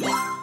Bye.